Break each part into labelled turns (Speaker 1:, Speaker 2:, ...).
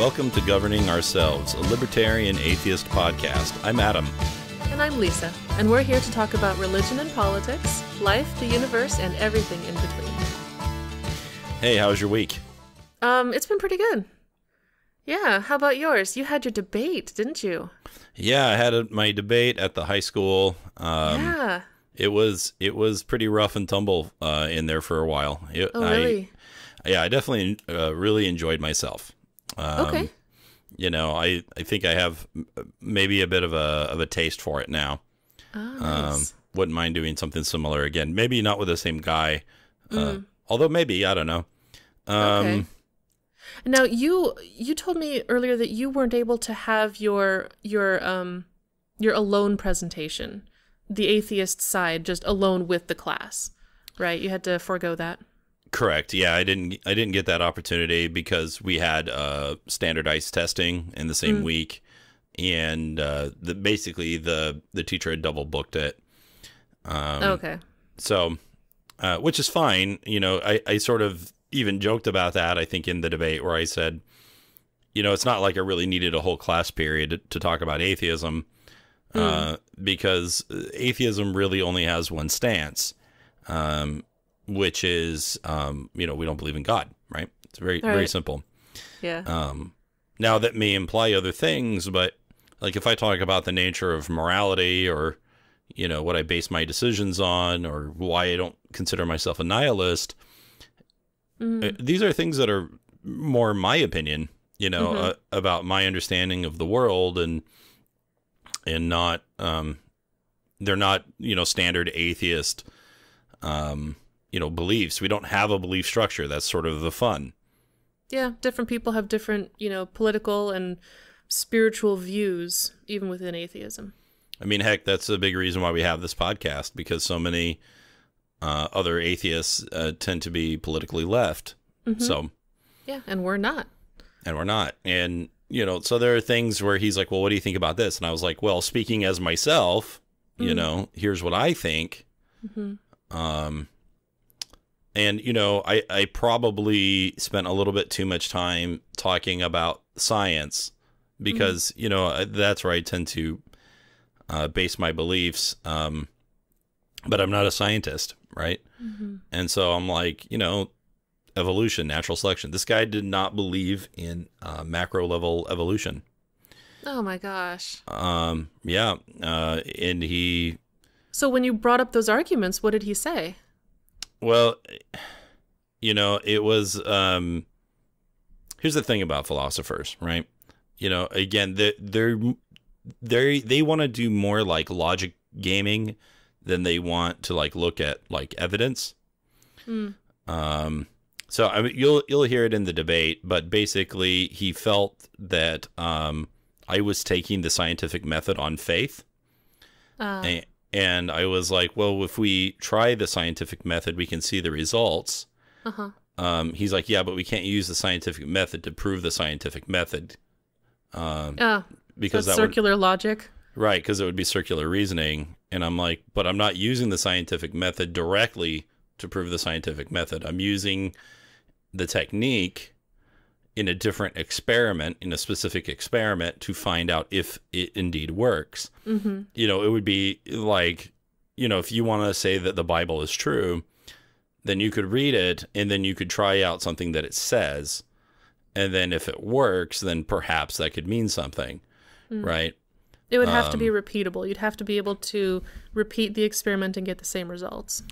Speaker 1: Welcome to Governing Ourselves, a libertarian atheist podcast. I'm Adam.
Speaker 2: And I'm Lisa, and we're here to talk about religion and politics, life, the universe, and everything in between.
Speaker 1: Hey, how was your week?
Speaker 2: Um, it's been pretty good. Yeah, how about yours? You had your debate, didn't you?
Speaker 1: Yeah, I had a, my debate at the high school. Um,
Speaker 2: yeah.
Speaker 1: It was it was pretty rough and tumble uh, in there for a while. It,
Speaker 2: Oh, really?
Speaker 1: I, yeah, I definitely uh, really enjoyed myself. Um,
Speaker 2: okay.
Speaker 1: You know, I, I think I have maybe a bit of a of a taste for it now.
Speaker 2: Oh,
Speaker 1: Um, wouldn't mind doing something similar again. Maybe not with the same guy. Uh,
Speaker 2: Mm.
Speaker 1: although maybe I don't know. Um,
Speaker 2: okay. Now you you told me earlier that you weren't able to have your your um your alone presentation, the atheist side, just alone with the class, right? You had to forego that.
Speaker 1: Correct. Yeah, I didn't I didn't get that opportunity because we had uh, standardized testing in the same
Speaker 2: Mm.
Speaker 1: week, and uh, the basically the the teacher had double booked it. Um,
Speaker 2: okay.
Speaker 1: So, uh, which is fine. You know, I I sort of even joked about that. I think in the debate where I said, you know, it's not like I really needed a whole class period to talk about atheism, uh, because atheism really only has one stance. Um, which is um, you know we don't believe in God, right? It's very very simple.
Speaker 2: Yeah.
Speaker 1: Um, now that may imply other things, but like if I talk about the nature of morality or you know what I base my decisions on or why I don't consider myself a nihilist,
Speaker 2: Mm.
Speaker 1: these are things that are more my opinion, you know,
Speaker 2: Mhm.
Speaker 1: uh, about my understanding of the world and and not um they're not, you know, standard atheist um you know beliefs. We don't have a belief structure. That's sort of the fun.
Speaker 2: Yeah, different people have different, you know, political and spiritual views, even within atheism.
Speaker 1: I mean, heck, that's a big reason why we have this podcast because so many uh, other atheists uh, tend to be politically left.
Speaker 2: Mhm.
Speaker 1: So,
Speaker 2: Yeah, and we're not.
Speaker 1: and we're not. And, you know, so there are things where he's like, well, what do you think about this? And I was like, well, speaking as myself, you
Speaker 2: Mhm.
Speaker 1: know, here's what I think.
Speaker 2: hmm
Speaker 1: Um, and, you know, I, I probably spent a little bit too much time talking about science because, you know, that's where I tend to uh, base my beliefs. Um, but I'm not a scientist, right?
Speaker 2: hmm
Speaker 1: And so I'm like, you know, evolution, natural selection. This guy did not believe in uh, macro level evolution.
Speaker 2: Oh my gosh.
Speaker 1: Um, yeah. Uh, and he,
Speaker 2: So when you brought up those arguments, what did he say?
Speaker 1: Well, you know, it was, um, here's the thing about philosophers, right? You know, again, they're, they're, they they want to do more like logic gaming than they want to like look at like evidence.
Speaker 2: Mm.
Speaker 1: Um, so I mean, you'll you'll hear it in the debate, but basically, he felt that um, I was taking the scientific method on faith,
Speaker 2: Uh,
Speaker 1: and, and I was like, well, if we try the scientific method, we can see the results.
Speaker 2: uh-huh.
Speaker 1: Um, he's like, yeah, but we can't use the scientific method to prove the scientific method, um,
Speaker 2: Oh,
Speaker 1: because
Speaker 2: so
Speaker 1: that would
Speaker 2: circular logic.
Speaker 1: Right, because it would be circular reasoning. And I'm like, but I'm not using the scientific method directly to prove the scientific method. I'm using the technique in a different experiment, in a specific experiment, to find out if it indeed works.
Speaker 2: hmm
Speaker 1: You know, it would be like, you know, if you want to say that the Bible is true, then you could read it and then you could try out something that it says. And then if it works, then perhaps that could mean something.
Speaker 2: Mm.
Speaker 1: Right.
Speaker 2: It would have to be
Speaker 1: Um,
Speaker 2: repeatable. You'd have to be able to repeat the experiment and get the same results.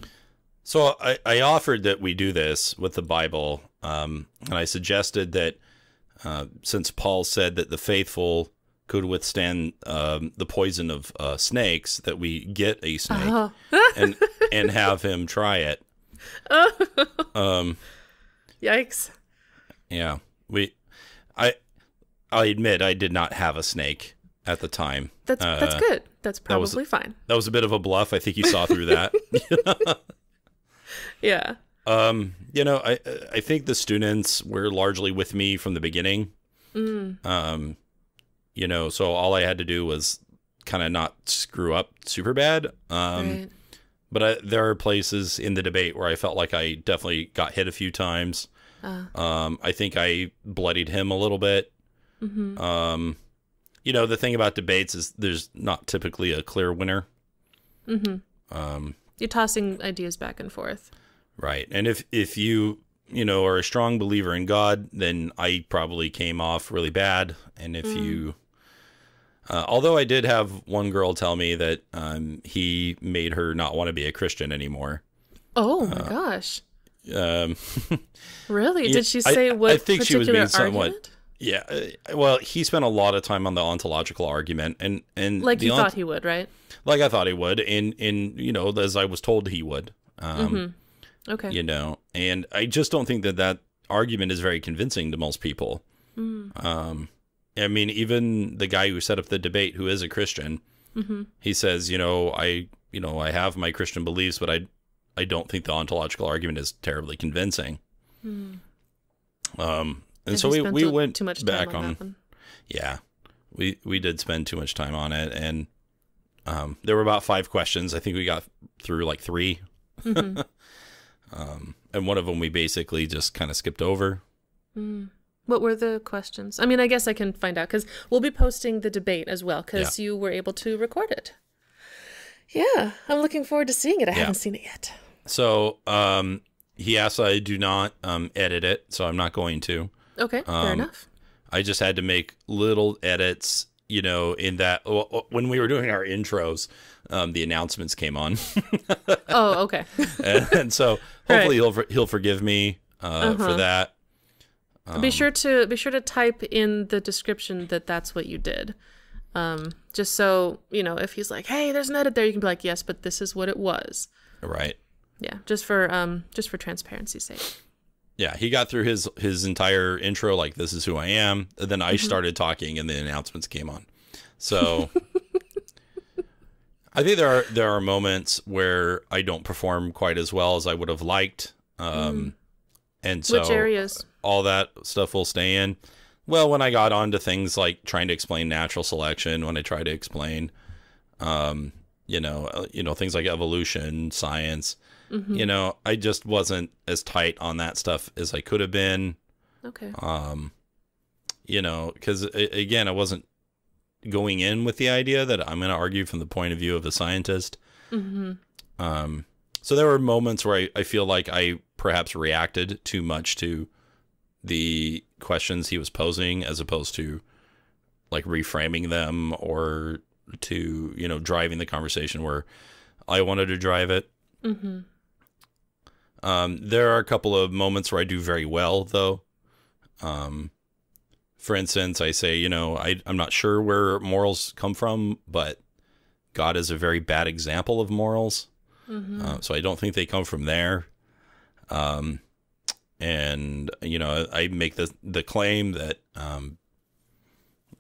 Speaker 1: So I, I offered that we do this with the Bible, um, and I suggested that uh, since Paul said that the faithful could withstand um, the poison of uh, snakes, that we get a snake
Speaker 2: Oh.
Speaker 1: and and have him try it. Um,
Speaker 2: Yikes.
Speaker 1: yeah, we, I, I admit I did not have a snake at the time.
Speaker 2: That's that's
Speaker 1: Uh,
Speaker 2: good. That's
Speaker 1: that was-
Speaker 2: probably fine.
Speaker 1: That was a bit of a bluff. I think you saw through that.
Speaker 2: Yeah.
Speaker 1: Um, you know, I I think the students were largely with me from the beginning.
Speaker 2: Mm.
Speaker 1: Um, you know, so all I had to do was kind of not screw up super bad. Um,
Speaker 2: right.
Speaker 1: but I, there are places in the debate where I felt like I definitely got hit a few times.
Speaker 2: Uh,
Speaker 1: Um, I think I bloodied him a little bit.
Speaker 2: Mm-hmm.
Speaker 1: Um, you know, the thing about debates is there's not typically a clear winner.
Speaker 2: Mm-hmm.
Speaker 1: Um,
Speaker 2: You're tossing ideas back and forth.
Speaker 1: Right. And if if you you know are a strong believer in God, then I probably came off really bad. And if you uh, although I did have one girl tell me that um, he made her not want to be a Christian anymore.
Speaker 2: Oh my
Speaker 1: Uh,
Speaker 2: gosh.
Speaker 1: Um,
Speaker 2: Really? Did she say
Speaker 1: I
Speaker 2: what I
Speaker 1: think she was being somewhat-
Speaker 2: argument?
Speaker 1: yeah. uh, Well, he spent a lot of time on the ontological argument, and and
Speaker 2: Like you
Speaker 1: ont-
Speaker 2: thought he would, right?
Speaker 1: like I thought he would, and and you know as I was told he would. Um,
Speaker 2: Mm-hmm. Okay.
Speaker 1: You know, and I just don't think that that argument is very convincing to most people.
Speaker 2: Mm.
Speaker 1: Um, I mean, even the guy who set up the debate, who is a Christian,
Speaker 2: Mm-hmm.
Speaker 1: he says, you know, I, you know, I have my Christian beliefs, but I, I don't think the ontological argument is terribly convincing. Um, and,
Speaker 2: And
Speaker 1: so we, we went
Speaker 2: too much
Speaker 1: back
Speaker 2: on,
Speaker 1: on, yeah, we we did spend too much time on it, and um, there were about five questions. I think we got through like 3
Speaker 2: Mm-hmm.
Speaker 1: um, and one of them we basically just kind of skipped over.
Speaker 2: What were the questions? I mean, I guess I can find out because we'll be posting the debate as well because you were able to record it. Yeah, I'm looking forward to seeing it. I
Speaker 1: Yeah.
Speaker 2: haven't seen it yet.
Speaker 1: So um, he asked I do not um, edit it, so I'm not going to.
Speaker 2: Okay, fair
Speaker 1: Um,
Speaker 2: enough.
Speaker 1: I just had to make little edits, you know, in that when we were doing our intros, um, the announcements came on,
Speaker 2: Oh, okay.
Speaker 1: and, and so hopefully he'll he'll forgive me uh, for that. Um,
Speaker 2: be sure to be sure to type in the description that that's what you did. Um, just so you know, if he's like, "Hey, there's an edit there," you can be like, "Yes, but this is what it was."
Speaker 1: Right.
Speaker 2: Yeah, just for um, just for transparency's sake.
Speaker 1: Yeah, he got through his his entire intro like this is who I am. And then I started talking and the announcements came on. So I think there are there are moments where I don't perform quite as well as I would have liked. Um and so
Speaker 2: Which areas?
Speaker 1: all that stuff will stay in. Well, when I got onto things like trying to explain natural selection, when I try to explain um you know, uh, you know things like evolution, science, you know, I just wasn't as tight on that stuff as I could have been.
Speaker 2: Okay.
Speaker 1: Um, you know, because again, I wasn't going in with the idea that I'm going to argue from the point of view of a scientist.
Speaker 2: Mm-hmm.
Speaker 1: Um, so there were moments where I, I feel like I perhaps reacted too much to the questions he was posing as opposed to like reframing them or to, you know, driving the conversation where I wanted to drive it.
Speaker 2: Mm-hmm.
Speaker 1: Um, there are a couple of moments where I do very well, though. Um, for instance, I say, you know, I, I'm not sure where morals come from, but God is a very bad example of morals.
Speaker 2: Mm-hmm.
Speaker 1: Uh, so I don't think they come from there. Um, and you know, I make the the claim that um,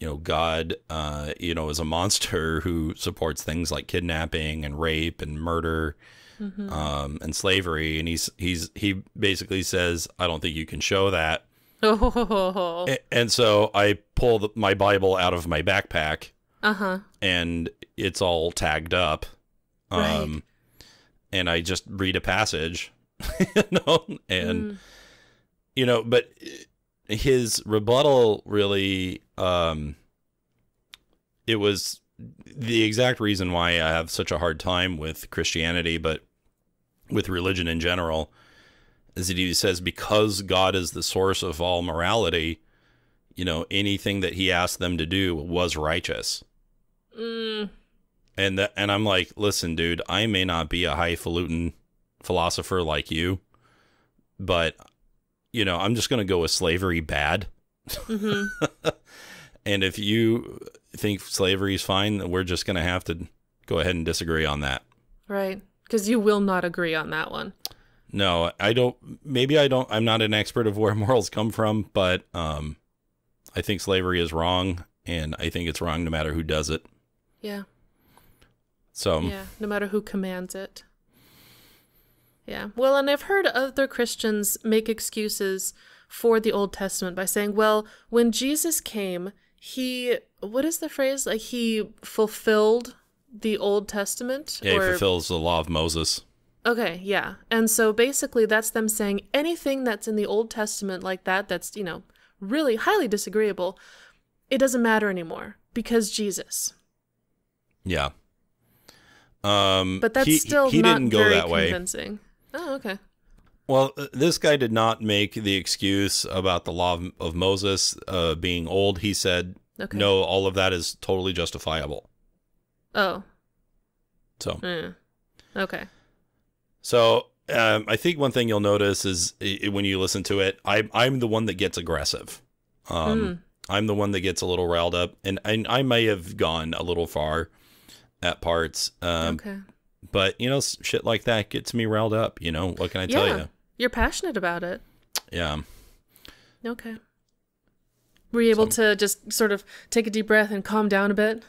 Speaker 1: you know God, uh, you know, is a monster who supports things like kidnapping and rape and murder
Speaker 2: Mm-hmm.
Speaker 1: um, and slavery, and he's he's he basically says, "I don't think you can show that."
Speaker 2: Oh.
Speaker 1: And so I pull the, my Bible out of my backpack,
Speaker 2: Uh huh.
Speaker 1: and it's all tagged up. Um,
Speaker 2: Right.
Speaker 1: and I just read a passage, you know, and
Speaker 2: Mm.
Speaker 1: you know, but his rebuttal really, um, it was the exact reason why I have such a hard time with Christianity, but with religion in general, is that he says because God is the source of all morality, you know, anything that he asked them to do was righteous.
Speaker 2: Mm.
Speaker 1: And that, and I'm like, listen, dude, I may not be a highfalutin philosopher like you, but you know, I'm just gonna go with slavery bad.
Speaker 2: Mm-hmm.
Speaker 1: And if you think slavery is fine, then we're just gonna have to go ahead and disagree on that.
Speaker 2: Right. Because you will not agree on that one.
Speaker 1: No, I don't. Maybe I don't. I'm not an expert of where morals come from, but um, I think slavery is wrong, and I think it's wrong no matter who does it.
Speaker 2: Yeah.
Speaker 1: So
Speaker 2: Yeah. No matter who commands it. Yeah. Well, and I've heard other Christians make excuses for the Old Testament by saying, well, when Jesus came, he, what is the phrase? Like he fulfilled the Old Testament?
Speaker 1: yeah, he fulfills the law of Moses.
Speaker 2: Okay, yeah. And so basically that's them saying anything that's in the Old Testament like that that's, you know, really highly disagreeable, it doesn't matter anymore because Jesus.
Speaker 1: Yeah. Um,
Speaker 2: But that's
Speaker 1: he,
Speaker 2: still
Speaker 1: he
Speaker 2: not
Speaker 1: didn't go
Speaker 2: very
Speaker 1: that way.
Speaker 2: convincing. Oh, okay.
Speaker 1: Well, uh, this guy did not make the excuse about the law of, of Moses uh, being old. He said,
Speaker 2: Okay.
Speaker 1: no, all of that is totally justifiable.
Speaker 2: Oh.
Speaker 1: So,
Speaker 2: eh. Okay.
Speaker 1: So um, I think one thing you'll notice is i when you listen to it, I, I'm the one that gets aggressive. Um,
Speaker 2: Mm.
Speaker 1: I'm the one that gets a little riled up, and, and I may have gone a little far at parts. Um,
Speaker 2: okay.
Speaker 1: But you know, shit like that gets me riled up. You know, what can I tell
Speaker 2: Yeah.
Speaker 1: you?
Speaker 2: You're passionate about it.
Speaker 1: Yeah.
Speaker 2: Okay. Were you able to just sort of take a deep breath and calm down a bit?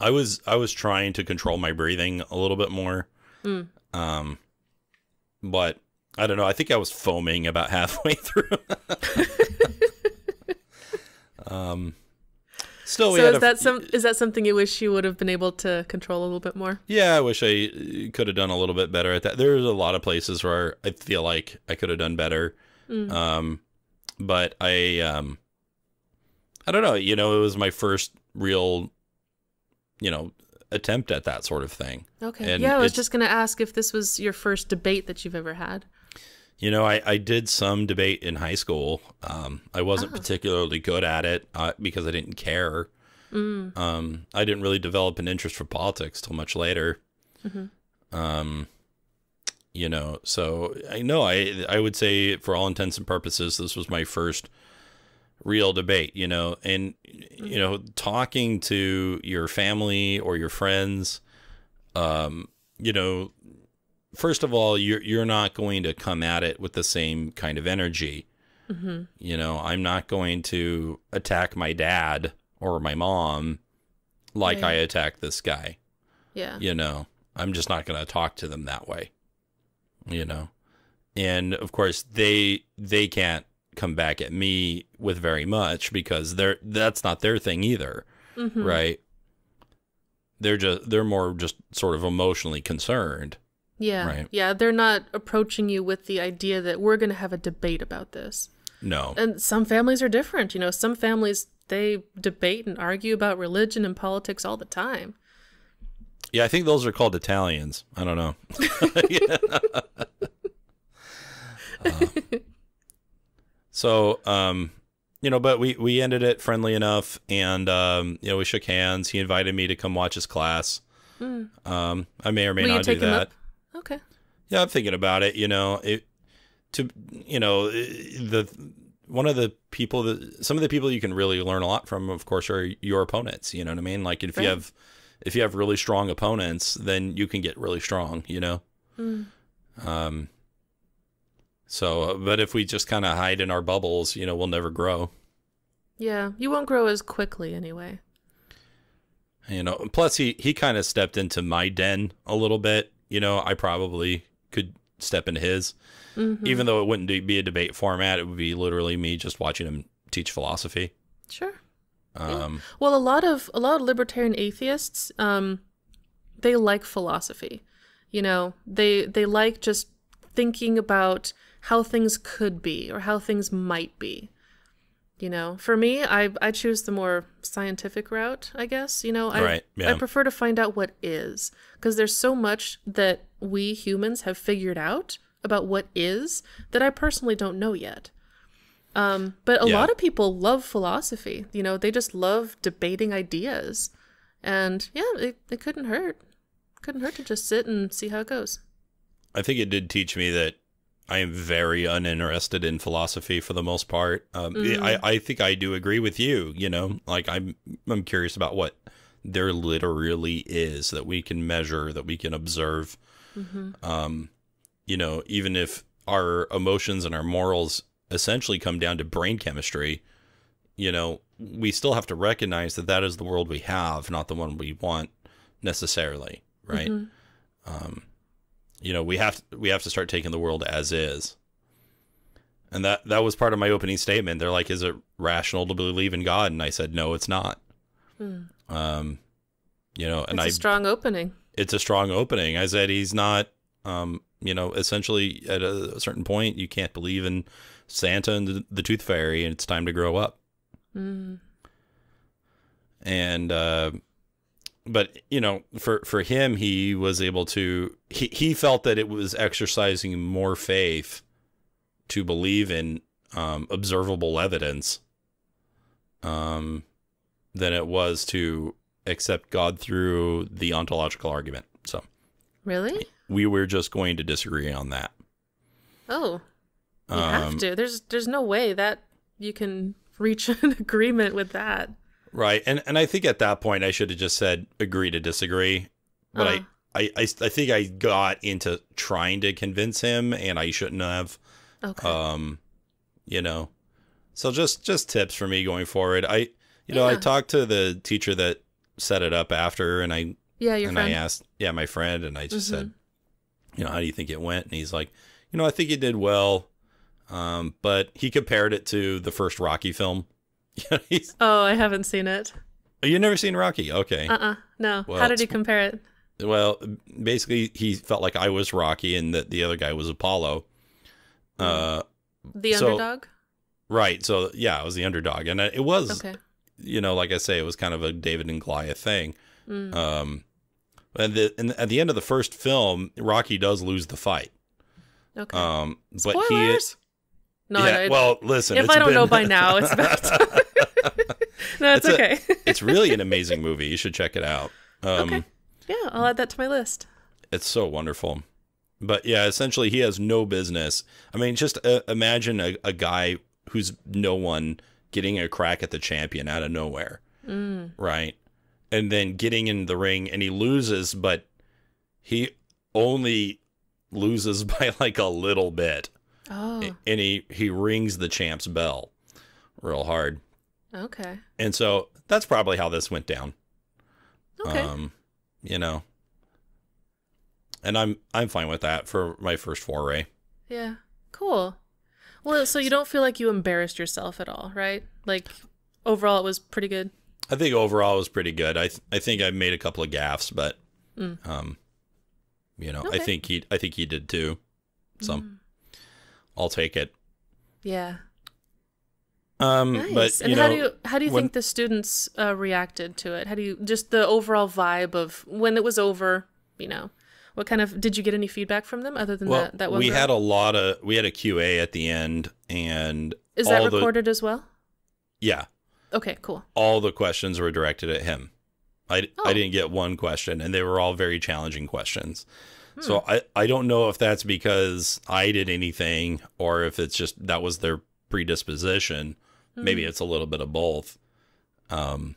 Speaker 1: I was I was trying to control my breathing a little bit more.
Speaker 2: Mm.
Speaker 1: Um but I don't know, I think I was foaming about halfway through. um still we
Speaker 2: so is
Speaker 1: a-
Speaker 2: that some is that something you wish you would have been able to control a little bit more?
Speaker 1: Yeah, I wish I uh, could have done a little bit better at that. There's a lot of places where I feel like I could have done better.
Speaker 2: Mm.
Speaker 1: Um but I um I don't know, you know, it was my first real you know, attempt at that sort of thing.
Speaker 2: Okay.
Speaker 1: and
Speaker 2: yeah, I was just going to ask if this was your first debate that you've ever had.
Speaker 1: You know, I, I did some debate in high school. Um, I wasn't
Speaker 2: Oh.
Speaker 1: particularly good at it uh, because I didn't care.
Speaker 2: Mm.
Speaker 1: Um, I didn't really develop an interest for politics till much later.
Speaker 2: Mhm.
Speaker 1: Um, you know, so I know I I would say for all intents and purposes, this was my first real debate. You know, and you know, talking to your family or your friends, um, you know, first of all, you're you're not going to come at it with the same kind of energy.
Speaker 2: hmm
Speaker 1: You know, I'm not going to attack my dad or my mom like I attack this guy.
Speaker 2: Yeah.
Speaker 1: You know, I'm just not going to talk to them that way. You know, and of course they they can't come back at me with very much because they're that's not their thing either,
Speaker 2: Mhm.
Speaker 1: right? They're just they're more just sort of emotionally concerned.
Speaker 2: Yeah.
Speaker 1: Right.
Speaker 2: Yeah. They're not approaching you with the idea that we're going to have a debate about this.
Speaker 1: No.
Speaker 2: And some families are different. You know, some families, they debate and argue about religion and politics all the time.
Speaker 1: Yeah, I think those are called Italians. I don't know. Uh, so, um, you know, but we we ended it friendly enough, and um, you know, we shook hands. He invited me to come watch his class.
Speaker 2: Mm.
Speaker 1: Um, I may or may
Speaker 2: Will
Speaker 1: not do that.
Speaker 2: Okay.
Speaker 1: Yeah, I'm thinking about it. You know, it to you know the one of the people that some of the people you can really learn a lot from, of course, are your opponents. You know what I mean? Like if
Speaker 2: Right.
Speaker 1: you have if you have really strong opponents, then you can get really strong. You know.
Speaker 2: Mm.
Speaker 1: Um. So, but if we just kind of hide in our bubbles, you know, we'll never grow.
Speaker 2: Yeah. You won't grow as quickly anyway.
Speaker 1: You know. Plus, he he kind of stepped into my den a little bit. You know, I probably could step into his.
Speaker 2: Mhm.
Speaker 1: even though it wouldn't be a debate format, it would be literally me just watching him teach philosophy.
Speaker 2: Sure.
Speaker 1: Um,
Speaker 2: Well, a lot of a lot of libertarian atheists, um, they like philosophy. You know, they they like just thinking about how things could be or how things might be. You know, for me, I I choose the more scientific route. I guess you know, I
Speaker 1: Right, yeah.
Speaker 2: I prefer to find out what is because there's so much that we humans have figured out about what is that I personally don't know yet. Um, but a
Speaker 1: Yeah.
Speaker 2: lot of people love philosophy. You know, they just love debating ideas. And yeah, it, it couldn't hurt. Couldn't hurt to just sit and see how it goes.
Speaker 1: I think it did teach me that I am very uninterested in philosophy for the most part. Um,
Speaker 2: Mm.
Speaker 1: I, I think I do agree with you. You know, like I'm I'm curious about what there literally is that we can measure, that we can observe.
Speaker 2: Mm-hmm.
Speaker 1: Um, you know, even if our emotions and our morals essentially come down to brain chemistry, you know, we still have to recognize that that is the world we have, not the one we want necessarily, right?
Speaker 2: Mhm.
Speaker 1: Um, you know, we have to, we have to start taking the world as is. And that that was part of my opening statement. They're like, "Is it rational to believe in God?" And I said, "No, it's not."
Speaker 2: Hmm.
Speaker 1: Um, you know, and
Speaker 2: It's
Speaker 1: I
Speaker 2: a strong opening.
Speaker 1: it's a strong opening. I said he's not, um, you know, essentially at a certain point you can't believe in Santa and the, the Tooth Fairy, and it's time to grow up.
Speaker 2: Mm.
Speaker 1: and uh, but you know, for for him, he was able to he he felt that it was exercising more faith to believe in um, observable evidence um, than it was to accept God through the ontological argument. So
Speaker 2: Really?
Speaker 1: we were just going to disagree on that.
Speaker 2: Oh, you
Speaker 1: Um,
Speaker 2: have to. There's there's no way that you can reach an agreement with that.
Speaker 1: Right. And and I think at that point I should have just said agree to disagree. But
Speaker 2: Uh.
Speaker 1: I, I, I I think I got into trying to convince him and I shouldn't have.
Speaker 2: Okay.
Speaker 1: Um you know. So just just tips for me going forward. I you know, I talked to the teacher that set it up after and I
Speaker 2: yeah, your
Speaker 1: and
Speaker 2: friend.
Speaker 1: I asked yeah, my friend and I just
Speaker 2: Mhm.
Speaker 1: said, you know, how do you think it went? And he's like, you know, I think he did well. Um, but he compared it to the first Rocky film.
Speaker 2: Oh, I haven't seen it.
Speaker 1: you never seen Rocky? Okay.
Speaker 2: Uh uh No.
Speaker 1: Well,
Speaker 2: How did he compare it?
Speaker 1: Well, basically, he felt like I was Rocky and that the other guy was Apollo. Uh,
Speaker 2: The
Speaker 1: So-
Speaker 2: underdog?
Speaker 1: right. So yeah, I was the underdog, and it was,
Speaker 2: Okay.
Speaker 1: you know, like I say, it was kind of a David and Goliath thing.
Speaker 2: Mm.
Speaker 1: Um, and, the, and at the end of the first film, Rocky does lose the fight.
Speaker 2: Okay.
Speaker 1: Um, but
Speaker 2: Spoilers?
Speaker 1: he is.
Speaker 2: No,
Speaker 1: yeah,
Speaker 2: no,
Speaker 1: well, listen.
Speaker 2: if I don't
Speaker 1: been-
Speaker 2: know by now, it's about time. no, it's,
Speaker 1: It's a-
Speaker 2: okay.
Speaker 1: it's really an amazing movie. You should check it out. Um,
Speaker 2: Okay. yeah, I'll add that to my list.
Speaker 1: It's so wonderful. But yeah, essentially, he has no business. I mean, just uh, imagine a, a guy who's no one getting a crack at the champion out of nowhere,
Speaker 2: Mm.
Speaker 1: right? And then getting in the ring and he loses, but he only loses by like a little bit.
Speaker 2: Oh,
Speaker 1: And he, he rings the champ's bell real hard.
Speaker 2: okay.
Speaker 1: And so that's probably how this went down.
Speaker 2: Okay.
Speaker 1: Um, you know. And I'm I'm fine with that for my first foray.
Speaker 2: yeah. Cool. Well, so you don't feel like you embarrassed yourself at all, right? Like overall it was pretty good.
Speaker 1: I think overall it was pretty good. I th- I think I made a couple of gaffes, but
Speaker 2: Mm.
Speaker 1: um, you know, I think he I think he did too. So I'll take it.
Speaker 2: Yeah.
Speaker 1: Um,
Speaker 2: Nice.
Speaker 1: but
Speaker 2: and
Speaker 1: you
Speaker 2: how
Speaker 1: know,
Speaker 2: do you how do you
Speaker 1: when-
Speaker 2: think the students uh, reacted to it? How do you just the overall vibe of when it was over? You know, what kind of did you get any feedback from them other than
Speaker 1: well,
Speaker 2: that? That one
Speaker 1: we
Speaker 2: girl?
Speaker 1: had a lot of we had a QA at the end, and
Speaker 2: is that
Speaker 1: all the-
Speaker 2: recorded as well?
Speaker 1: yeah,
Speaker 2: Okay, cool.
Speaker 1: all the questions were directed at him. I,
Speaker 2: Oh.
Speaker 1: I didn't get one question, and they were all very challenging questions.
Speaker 2: Hmm.
Speaker 1: So I, I don't know if that's because I did anything or if it's just that was their predisposition. Maybe
Speaker 2: Hmm.
Speaker 1: it's a little bit of both. Um,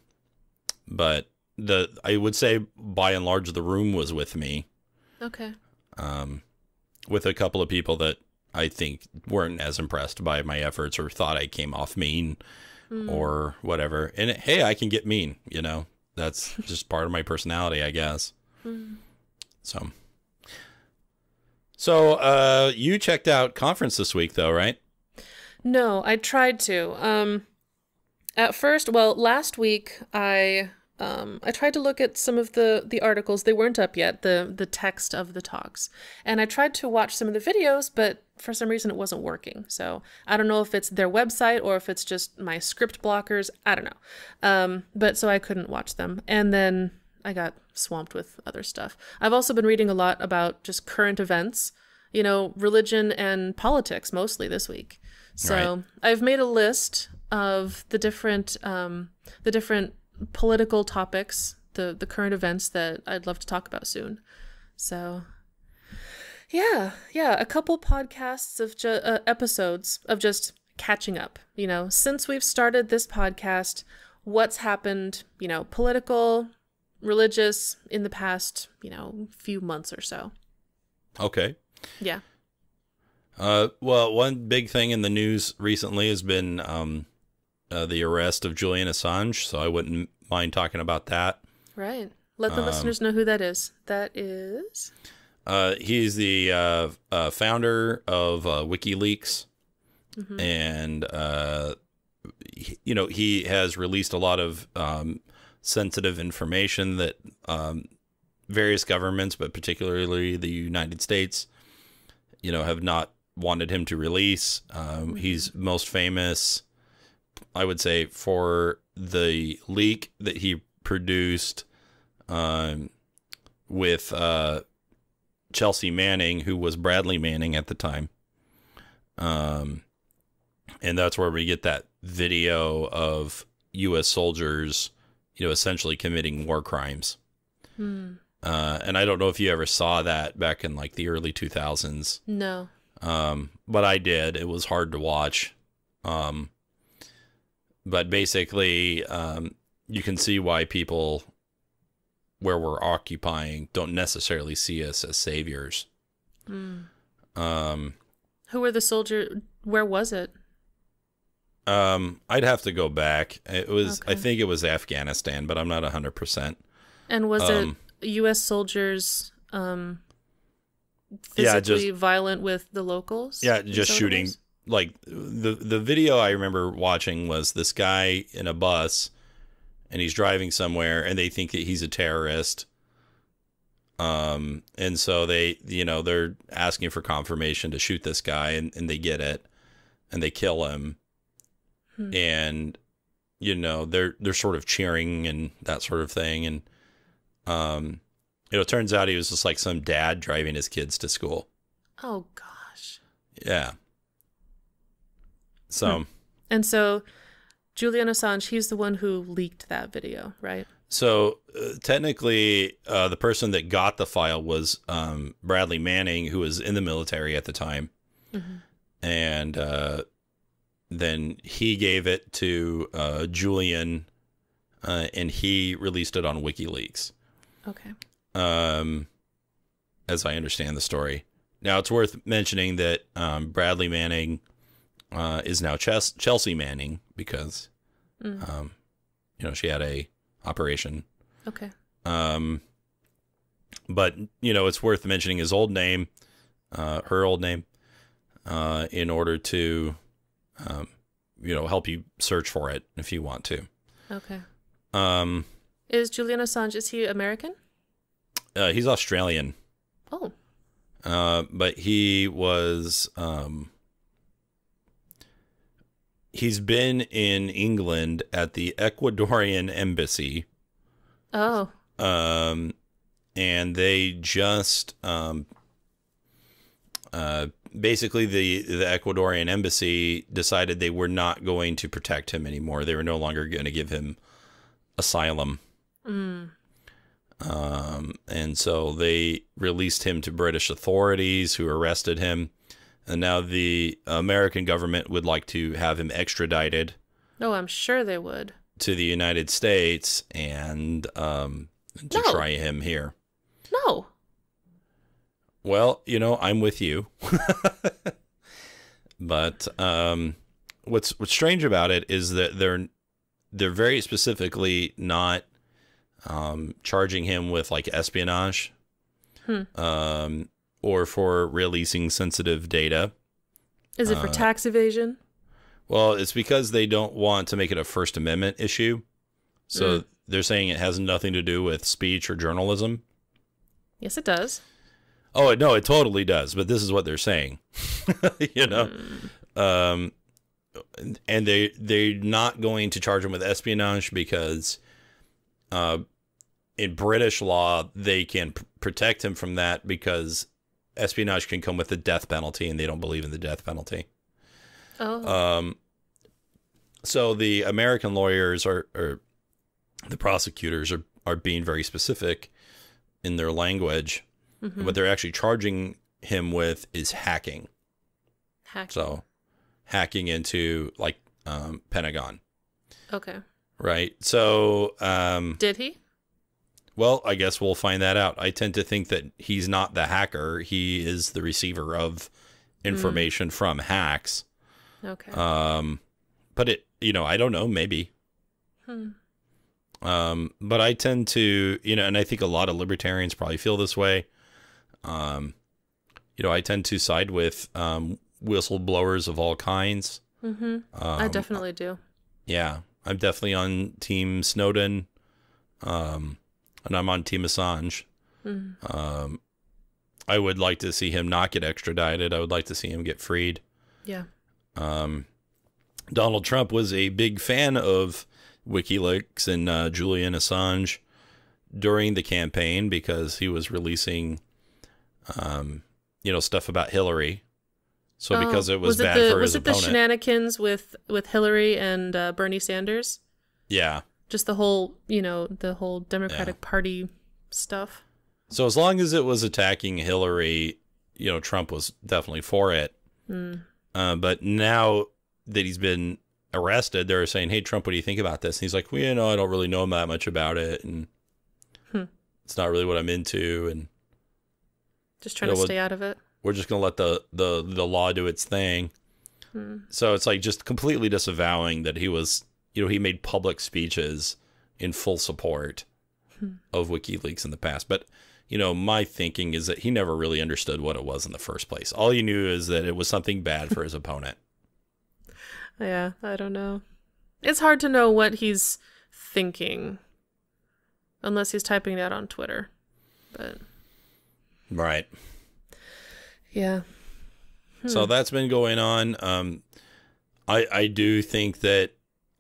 Speaker 1: but the I would say by and large the room was with me.
Speaker 2: Okay.
Speaker 1: Um, with a couple of people that I think weren't as impressed by my efforts or thought I came off mean
Speaker 2: Hmm.
Speaker 1: or whatever. And hey, I can get mean, you know. That's just part of my personality, I guess.
Speaker 2: Hmm.
Speaker 1: So So, uh you checked out conference this week though, right?
Speaker 2: No, I tried to. Um, at first, well, last week I um, I tried to look at some of the the articles. They weren't up yet. The the text of the talks, and I tried to watch some of the videos, but for some reason it wasn't working. So I don't know if it's their website or if it's just my script blockers. I don't know. Um, but so I couldn't watch them, and then I got swamped with other stuff. I've also been reading a lot about just current events. You know, religion and politics mostly this week. So
Speaker 1: Right.
Speaker 2: I've made a list of the different um, the different political topics, the the current events that I'd love to talk about soon. So yeah, yeah, a couple podcasts of uh, episodes of just catching up. You know, since we've started this podcast, what's happened? You know, political, religious in the past, you know, few months or so.
Speaker 1: Okay.
Speaker 2: Yeah.
Speaker 1: Uh well, one big thing in the news recently has been um uh, the arrest of Julian Assange, so I wouldn't mind talking about that.
Speaker 2: Right. Let the
Speaker 1: Um,
Speaker 2: listeners know who that is. That is.
Speaker 1: Uh, he's the uh, uh, founder of uh, WikiLeaks, and uh, you know he has released a lot of um, sensitive information that um, various governments, but particularly the United States, you know, have not wanted him to release. Um, He's most famous I would say, for the leak that he produced um, with uh, Chelsea Manning, who was Bradley Manning at the time. Um, and that's where we get that video of U.S. soldiers, you know, essentially committing war crimes.
Speaker 2: Hmm.
Speaker 1: Uh, and I don't know if you ever saw that back in like the early 2000s.
Speaker 2: No.
Speaker 1: Um, but I did. It was hard to watch. Um, but basically, um, you can see why people where we're occupying don't necessarily see us as saviors.
Speaker 2: Hmm.
Speaker 1: Um,
Speaker 2: Who were the soldier? Where was it?
Speaker 1: Um, I'd have to go back. It was, I think it was Afghanistan, but I'm not 100%.
Speaker 2: And was
Speaker 1: Um,
Speaker 2: it U.S. soldiers um,
Speaker 1: Yeah,
Speaker 2: physically
Speaker 1: just-
Speaker 2: violent with the locals?
Speaker 1: Yeah, just shooting. Like the the video I remember watching was this guy in a bus, and he's driving somewhere, and they think that he's a terrorist. Um, and so they, you know, they're asking for confirmation to shoot this guy, and, and they get it, and they kill him,
Speaker 2: Hmm.
Speaker 1: and you know they're they're sort of cheering and that sort of thing, and um, you know, it turns out he was just like some dad driving his kids to school.
Speaker 2: Oh gosh.
Speaker 1: Yeah. So,
Speaker 2: And so, Julian Assange, he's the one who leaked that video, right?
Speaker 1: so uh, technically, uh, the person that got the file was um, Bradley Manning, who was in the military at the time,
Speaker 2: Mhm.
Speaker 1: and uh, then he gave it to uh, Julian, uh, and he released it on WikiLeaks.
Speaker 2: Okay.
Speaker 1: um, as I understand the story. Now, it's worth mentioning that um, Bradley Manning uh, is now Ches- Chelsea Manning because,
Speaker 2: Mm.
Speaker 1: um, you know, she had a operation.
Speaker 2: Okay.
Speaker 1: Um, but you know, it's worth mentioning his old name, uh, her old name, uh, in order to, um, you know, help you search for it if you want to.
Speaker 2: Okay.
Speaker 1: Um,
Speaker 2: Is Julian Assange, is he American?
Speaker 1: uh, he's Australian.
Speaker 2: Oh.
Speaker 1: Uh, but he was um, he's been in England at the Ecuadorian embassy,
Speaker 2: Oh.
Speaker 1: um, and they just um, uh, basically the the Ecuadorian embassy decided they were not going to protect him anymore. They were no longer going to give him asylum.
Speaker 2: Mm.
Speaker 1: Um, and so they released him to British authorities who arrested him. And now the American government would like to have him extradited
Speaker 2: Oh, I'm sure they would.
Speaker 1: to the United States and um, to
Speaker 2: No.
Speaker 1: try him here.
Speaker 2: No.
Speaker 1: Well, you know, I'm with you. but um, what's what's strange about it is that they're they're very specifically not um, charging him with like espionage
Speaker 2: Hmm.
Speaker 1: um, or for releasing sensitive data.
Speaker 2: Is it for
Speaker 1: Uh,
Speaker 2: tax evasion?
Speaker 1: Well, it's because they don't want to make it a First Amendment issue. So
Speaker 2: Mm.
Speaker 1: they're saying it has nothing to do with speech or journalism.
Speaker 2: Yes, it does.
Speaker 1: Oh no, it totally does. But this is what they're saying. you know, um, and they they're not going to charge him with espionage because, uh, in British law they can protect him from that because espionage can come with the death penalty, and they don't believe in the death penalty.
Speaker 2: Oh.
Speaker 1: Um, so the American lawyers are, or the prosecutors are, are being very specific in their language.
Speaker 2: Mhm.
Speaker 1: What they're actually charging him with is hacking.
Speaker 2: Hack.
Speaker 1: So hacking into like um, Pentagon,
Speaker 2: Okay.
Speaker 1: right? So, um,
Speaker 2: Did he?
Speaker 1: well, I guess we'll find that out. I tend to think that he's not the hacker. He is the receiver of information from hacks.
Speaker 2: Okay.
Speaker 1: Um, but it, you know, I don't know, maybe.
Speaker 2: Hmm.
Speaker 1: Um, but I tend to, you know, and I think a lot of libertarians probably feel this way. Um, you know, I tend to side with um, whistleblowers of all kinds.
Speaker 2: Mm-hmm.
Speaker 1: Um,
Speaker 2: I definitely do.
Speaker 1: yeah, I'm definitely on Team Snowden, um, and I'm on Team Assange.
Speaker 2: Mhm.
Speaker 1: Um, I would like to see him not get extradited. I would like to see him get freed.
Speaker 2: Yeah.
Speaker 1: Um, Donald Trump was a big fan of WikiLeaks and uh, Julian Assange during the campaign because he was releasing, um, you know, stuff about Hillary. So because
Speaker 2: Oh,
Speaker 1: it was,
Speaker 2: it
Speaker 1: bad
Speaker 2: the,
Speaker 1: for
Speaker 2: was
Speaker 1: his
Speaker 2: it the shenanigans with with Hillary and uh, Bernie Sanders?
Speaker 1: yeah.
Speaker 2: Just the whole, you know, the whole Democratic Party stuff.
Speaker 1: So as long as it was attacking Hillary, you know, Trump was definitely for it.
Speaker 2: Hmm.
Speaker 1: Uh, but now that he's been arrested, they're saying, "Hey, Trump, what do you think about this?" And he's like, "Well, you know, I don't really know that much about it, and
Speaker 2: Hmm.
Speaker 1: it's not really what I'm into, and
Speaker 2: Just trying
Speaker 1: Yeah,
Speaker 2: to stay out of it.
Speaker 1: we're just gonna let the the the law do its thing."
Speaker 2: Hmm.
Speaker 1: So it's like just completely disavowing that he was, you know, he made public speeches in full support
Speaker 2: Hmm.
Speaker 1: of WikiLeaks in the past. But, you know, my thinking is that he never really understood what it was in the first place. All he knew is that it was something bad for his opponent.
Speaker 2: Yeah, I don't know. It's hard to know what he's thinking unless he's typing it out on Twitter. But
Speaker 1: Right.
Speaker 2: yeah.
Speaker 1: So that's been going on. Um, I I do think that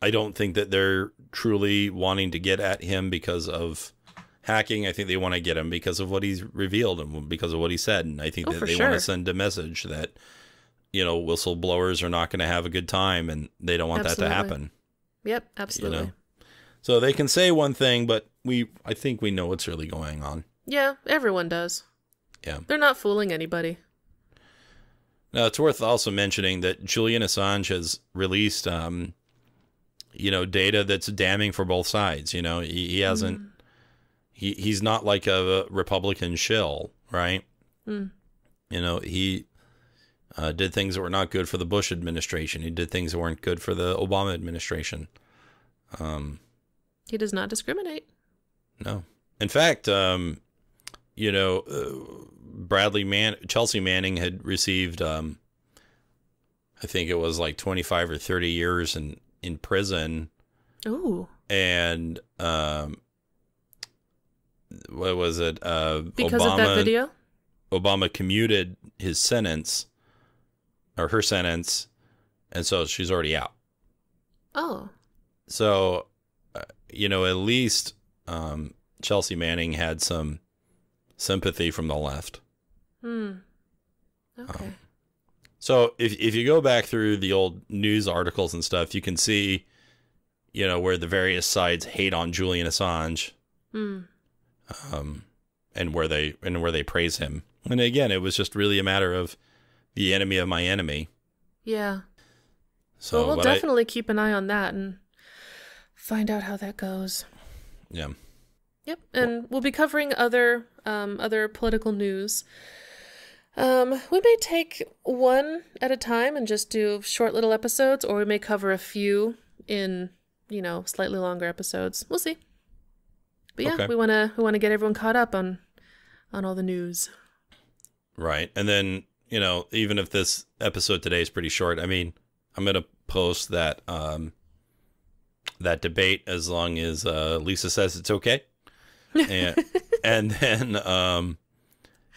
Speaker 1: I don't think that they're truly wanting to get at him because of hacking. I think they want to get him because of what he's revealed and because of what he said. And I think
Speaker 2: Oh,
Speaker 1: that they want to send a message that you know whistleblowers are not going to have a good time, and they don't want that to happen.
Speaker 2: Yep, absolutely.
Speaker 1: So they can say one thing, but we I think we know what's really going on.
Speaker 2: Yeah, everyone does.
Speaker 1: Yeah.
Speaker 2: They're not fooling anybody.
Speaker 1: Now, it's worth also mentioning that Julian Assange has released, um, you know, data that's damning for both sides. You know, he, he hasn't, he, he's not like a Republican shill, right?
Speaker 2: Mm.
Speaker 1: You know, he uh, did things that were not good for the Bush administration. He did things that weren't good for the Obama administration. Um,
Speaker 2: He does not discriminate.
Speaker 1: no. In fact, um, you know, uh, Bradley Man, Chelsea Manning had received, um, I think it was like 25 or 30 years in, in prison.
Speaker 2: Ooh.
Speaker 1: And, um, what was it? Uh,
Speaker 2: Because
Speaker 1: Obama,
Speaker 2: of that video?
Speaker 1: Obama commuted his sentence or her sentence. And so she's already out.
Speaker 2: Oh.
Speaker 1: So, uh, you know, at least um, Chelsea Manning had some sympathy from the left.
Speaker 2: Hmm. Okay.
Speaker 1: Um, So if if you go back through the old news articles and stuff, you can see, you know, where the various sides hate on Julian Assange,
Speaker 2: Hmm.
Speaker 1: um, and where they and where they praise him. And again, it was just really a matter of the enemy of my enemy.
Speaker 2: Yeah.
Speaker 1: So
Speaker 2: well, we'll
Speaker 1: what I-
Speaker 2: definitely keep an eye on that and find out how that goes.
Speaker 1: yeah.
Speaker 2: Yep, and we'll be covering other um, other political news. Um, we may take one at a time and just do short little episodes, or we may cover a few in you know slightly longer episodes. We'll see. But yeah,
Speaker 1: Okay.
Speaker 2: we wanna we wanna get everyone caught up on on all the news.
Speaker 1: Right. And then, you know, even if this episode today is pretty short, I mean, I'm going to post that um that debate as long as uh Lisa says it's okay. And and then um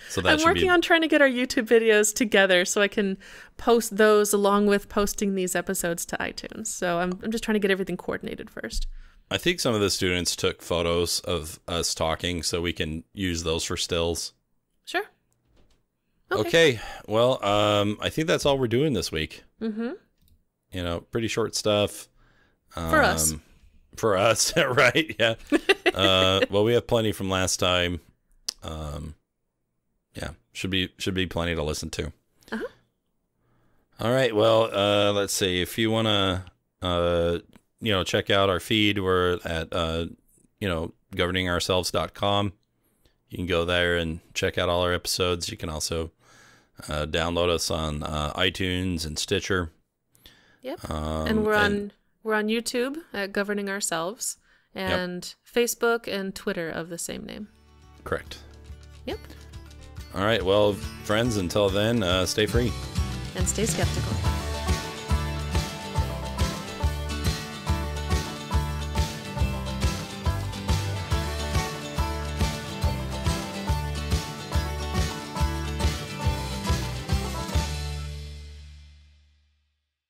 Speaker 1: so that
Speaker 2: I'm working
Speaker 1: be
Speaker 2: on trying to get our YouTube videos together so I can post those along with posting these episodes to iTunes. So I'm I'm just trying to get everything coordinated first.
Speaker 1: I think some of the students took photos of us talking so we can use those for stills.
Speaker 2: Sure.
Speaker 1: Okay. Well, um I think that's all we're doing this week.
Speaker 2: Mm-hmm.
Speaker 1: You know, pretty short stuff.
Speaker 2: For us.
Speaker 1: Um, For us, right? Yeah. Uh, well, we have plenty from last time. Um, yeah, should be should be plenty to listen to.
Speaker 2: Uh-huh.
Speaker 1: All right. Well, uh, let's see. If you want to, uh, you know, check out our feed, we're at, uh, you know, governingourselves.com. You can go there and check out all our episodes. You can also uh, download us on uh, iTunes and Stitcher.
Speaker 2: Yep.
Speaker 1: Um,
Speaker 2: and we're on we're on YouTube at Governing Ourselves and Facebook and Twitter of the same name.
Speaker 1: correct.
Speaker 2: Yep.
Speaker 1: All right. Well, friends, until then, uh, stay free.
Speaker 2: And stay skeptical.